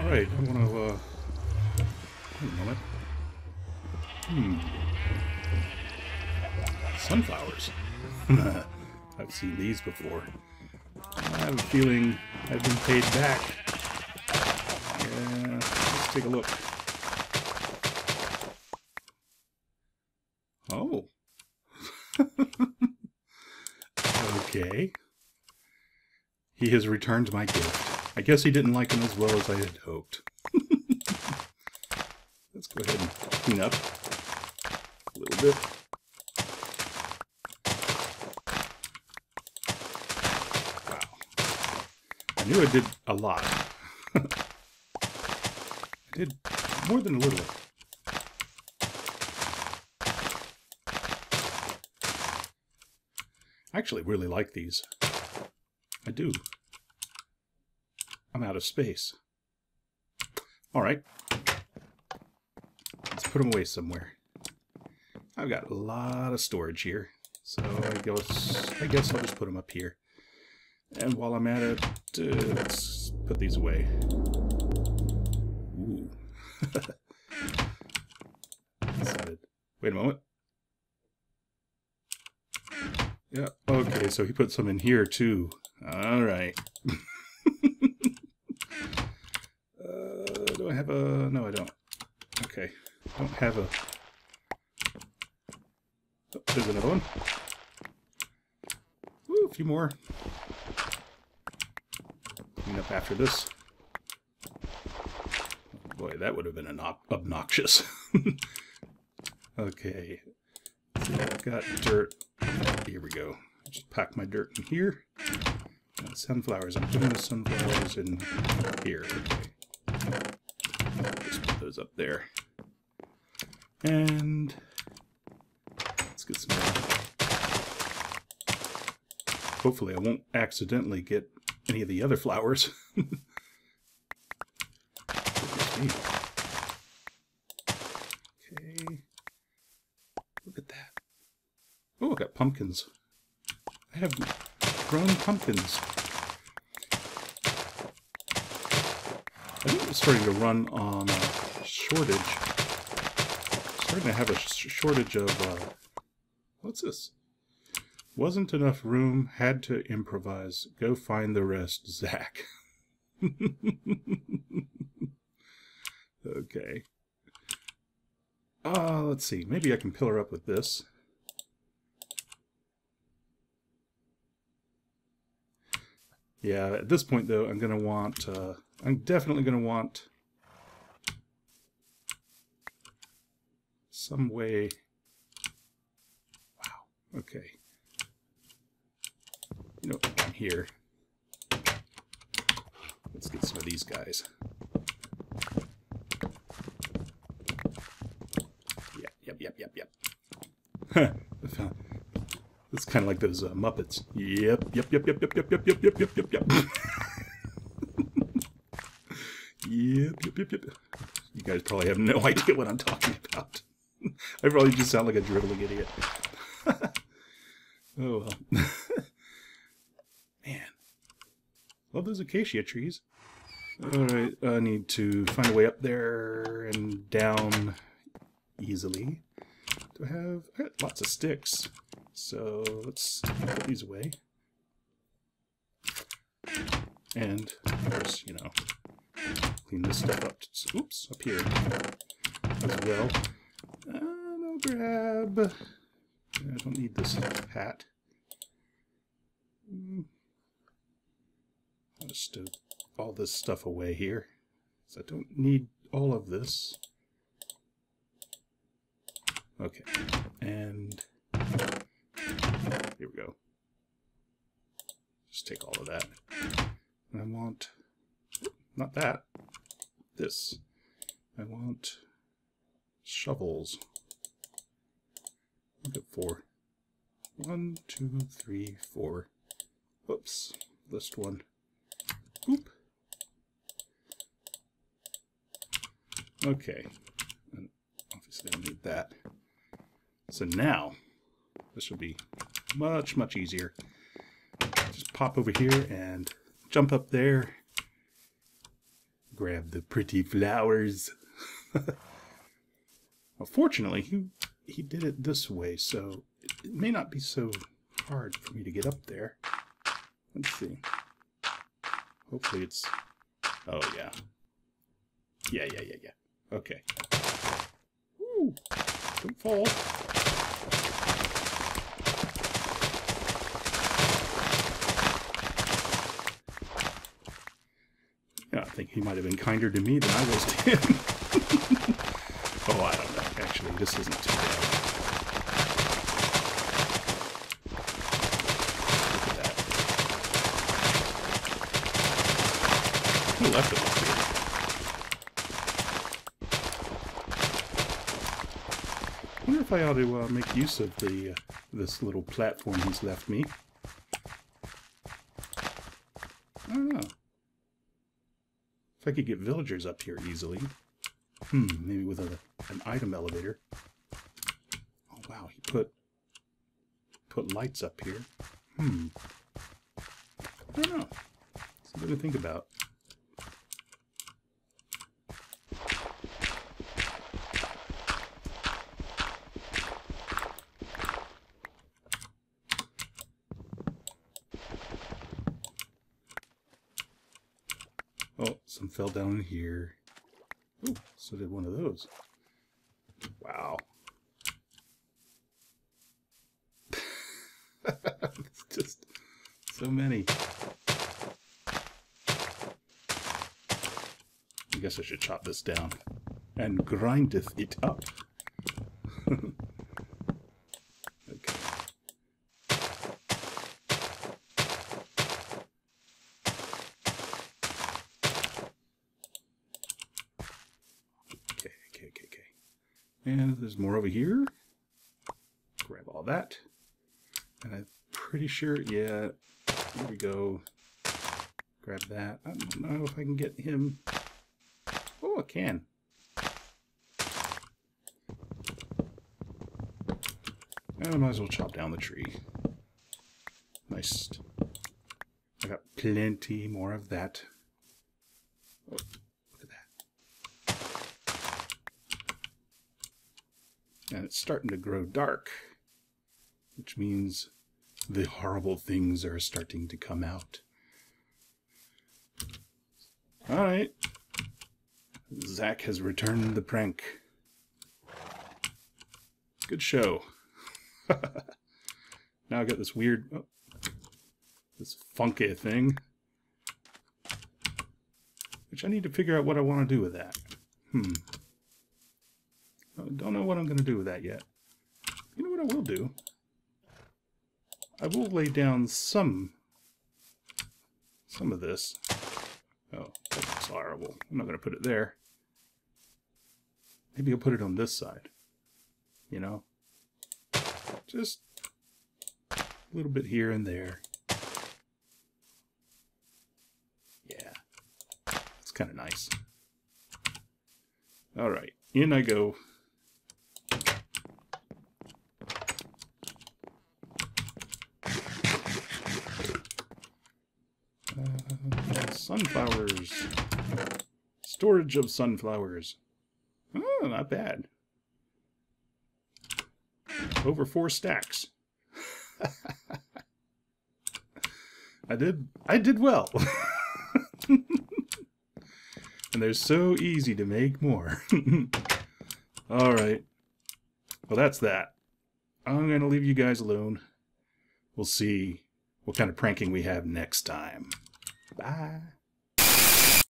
Alright, I want to, uh... Wait a moment. Hmm. Sunflowers. I've seen these before. I have a feeling I've been paid back. Yeah, let's take a look. Oh. okay. He has returned my gift. I guess he didn't like him as well as I had hoped. Let's go ahead and clean up a little bit. Wow. I knew I did a lot. I did more than a little. I actually really like these. I do. I'm out of space. All right. Let's put them away somewhere. I've got a lot of storage here. So I guess, I guess I'll just put them up here. And while I'm at it, uh, let's put these away. Ooh. Wait a moment. Yeah, okay, so he put some in here too. All right. uh, do I have a... No, I don't. Okay. don't have a... Oh, there's another one. Ooh, a few more. Clean up after this. Oh, boy, that would have been obnoxious. okay. Got dirt here we go. Just pack my dirt in here. And sunflowers. I'm putting the sunflowers in here. Okay. Those up there. And let's get some more. Hopefully I won't accidentally get any of the other flowers. Okay. Look at that. Oh, I got pumpkins. I have grown pumpkins. I think it's starting to run on a shortage. starting to have a sh shortage of, uh, what's this? Wasn't enough room, had to improvise. Go find the rest, Zach. okay. Uh, let's see. Maybe I can pillar up with this. Yeah, at this point though, I'm going to want, uh, I'm definitely going to want some way, wow, okay. You know, here. Let's get some of these guys. Yep, yep, yep, yep, yep. It's kind of like those uh, Muppets. Yep, yep, yep, yep, yep, yep, yep, yep, yep, yep, yep, yep. yep, yep, yep, yep. You guys probably have no idea what I'm talking about. I probably just sound like a dribbling idiot. oh well. Man. Love those acacia trees. Alright, I need to find a way up there and down easily. Do I have... I got lots of sticks. So let's put these away. And, of course, you know, clean this stuff up. Oops, up here as well. Grab... I don't need this hat. Hmm. I'll just stow all this stuff away here. So I don't need all of this. Okay, and here we go. Just take all of that. And I want, not that, this. I want shovels. Four. One, two, three, four. Whoops. List one. Oop. Okay. And obviously I need that. So now, this will be much, much easier. Just pop over here and jump up there. grab the pretty flowers. well, fortunately, he, he did it this way, so it, may not be so hard for me to get up there. Let's see. Hopefully it's... Oh, yeah. Yeah, yeah, yeah, yeah. Okay. Don't fall. Yeah, I think he might have been kinder to me than I was to him. oh, I don't know. Actually, this isn't too bad. Look at that. Who left it up here? I wonder if I ought to uh, make use of the uh, this little platform he's left me. I don't know. If I could get villagers up here easily. Hmm, maybe with a, an item elevator. Oh wow, he put put lights up here. Hmm. I don't know. Something to think about. Oh, some fell down in here. Oh, so did one of those. Wow. it's just so many. I guess I should chop this down. And grindeth it up. okay. Okay, okay, okay, okay. And there's more over here. Grab all that. And I'm pretty sure, yeah, here we go. Grab that. I don't know if I can get him. Oh, I can. And I might as well chop down the tree. Nice. I got plenty more of that. Oh, look at that. And it's starting to grow dark, which means the horrible things are starting to come out. All right. Zach has returned the prank. Good show. now I got this weird, oh, this funky thing, which I need to figure out what I want to do with that. Hmm. I don't know what I'm going to do with that yet. You know what I will do? I will lay down some, some of this. Oh, that's horrible. I'm not going to put it there. Maybe I'll put it on this side. You know? Just a little bit here and there. Yeah. It's kind of nice. All right. In I go. Uh, sunflowers. Storage of sunflowers. Oh, not bad. Over four stacks. I did I did well. and they're so easy to make more. All right. Well, that's that. I'm going to leave you guys alone. We'll see what kind of pranking we have next time. Bye.